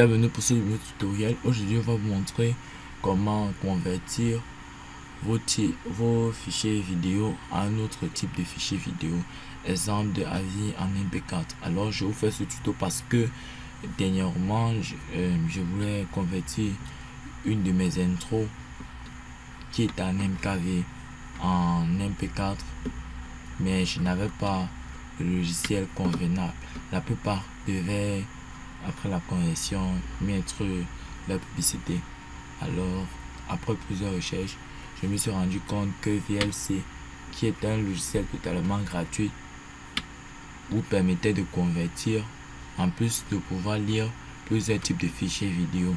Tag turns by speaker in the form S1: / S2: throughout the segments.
S1: Bienvenue pour ce nouveau tutoriel. Aujourd'hui, on va vous montrer comment convertir vos, vos fichiers vidéo à un autre type de fichier vidéo. Exemple de avis en MP4. Alors, je vous fais ce tuto parce que dernièrement, je, euh, je voulais convertir une de mes intros qui est en MKV en MP4 mais je n'avais pas le logiciel convenable. La plupart devaient après la conversion, mettre la publicité. Alors, après plusieurs recherches, je me suis rendu compte que VLC, qui est un logiciel totalement gratuit, vous permettait de convertir, en plus de pouvoir lire plusieurs types de fichiers vidéo.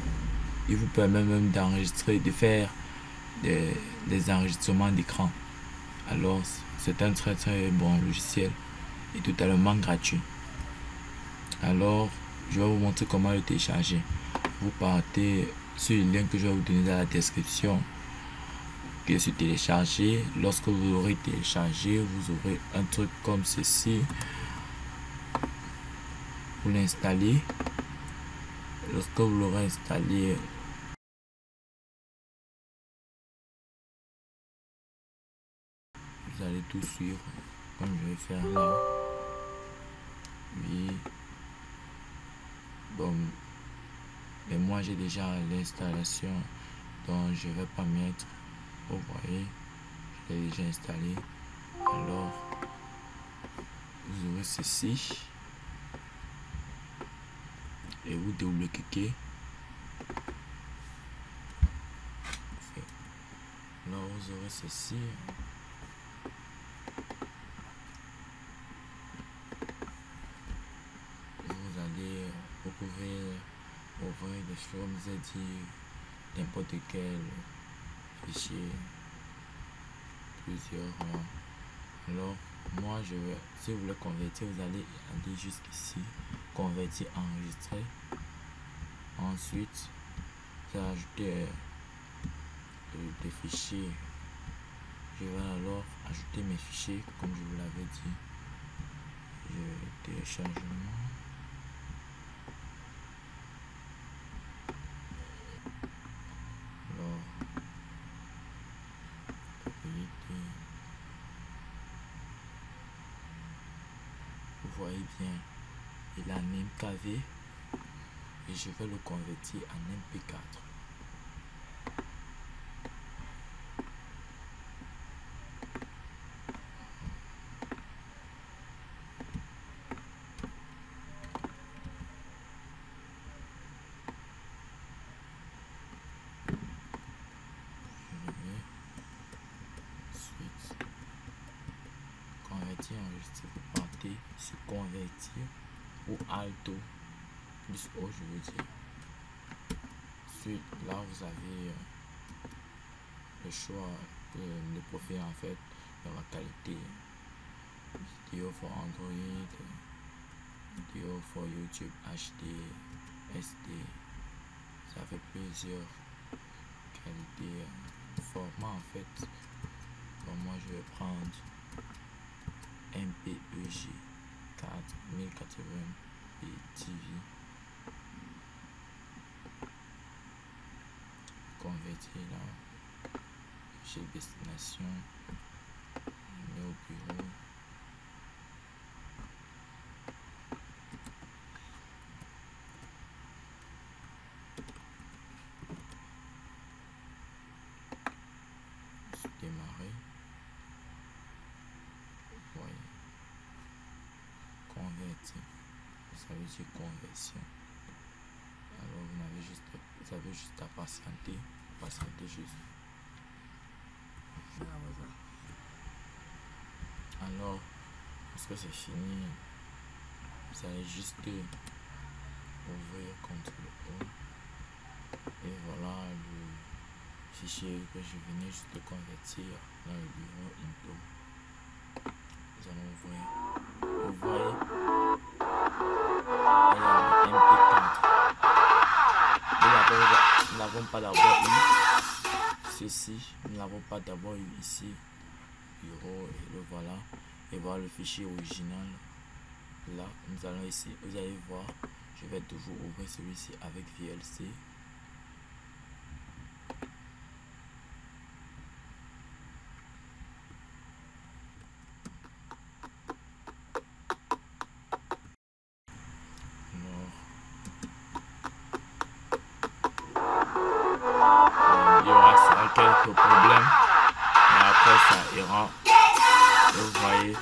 S1: Il vous permet même d'enregistrer, de faire des, des enregistrements d'écran. Alors, c'est un très très bon logiciel et totalement gratuit. Alors, je vais vous montrer comment le télécharger vous partez sur le lien que je vais vous donner dans la description. Que sur télécharger lorsque vous aurez téléchargé vous aurez un truc comme ceci. Vous l'installez. Lorsque vous l'aurez installé vous allez tout suivre. Comme je vais faire là j'ai déjà l'installation donc je vais pas mettre vous voyez je l'ai déjà installé. Alors vous aurez ceci. Et vous double cliquez. Alors vous aurez ceci. Pouvez des choses dire n'importe quel fichier plusieurs alors moi je vais si vous voulez convertir vous allez aller jusqu'ici convertir enregistrer. Ensuite vous allez euh, des fichiers. Je vais alors ajouter mes fichiers comme je vous l'avais dit. Je téléchargement voyez bien il a un MKV et je vais le convertir en MP4 convertir enregistré vous sur convertir ou alto plus haut je veux dire. Ensuite, là vous avez euh, le choix de, de profil en fait de la qualité vidéo pour Android vidéo pour YouTube HD SD ça fait plusieurs qualités euh, formats en fait. Moi je vais prendre MPEG 4080 TV convertir là chez destination au bureau démarrer convertir ça veut dire conversion alors vous avez juste vous avez juste à patienter patienter juste. Alors lorsque c'est fini vous allez juste ouvrir CTRL et voilà le fichier que je venais juste de convertir dans le bureau Into pas d'abord eu ceci nous n'avons pas d'abord eu ici. Et le voilà. Et voilà le fichier original. Là nous allons ici vous allez voir je vais toujours ouvrir celui-ci avec VLC quelques problèmes. Mais après ça ira. Vous voyez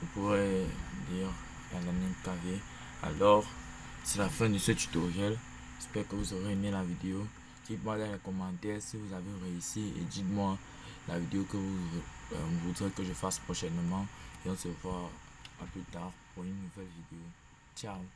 S1: vous pourrez dire l'anime KV alors c'est la fin de ce tutoriel. J'espère que vous aurez aimé la vidéo. Dites-moi dans les commentaires si vous avez réussi et dites-moi la vidéo que vous euh, voudrez que je fasse prochainement. Et on se voit à plus tard pour une nouvelle vidéo. Ciao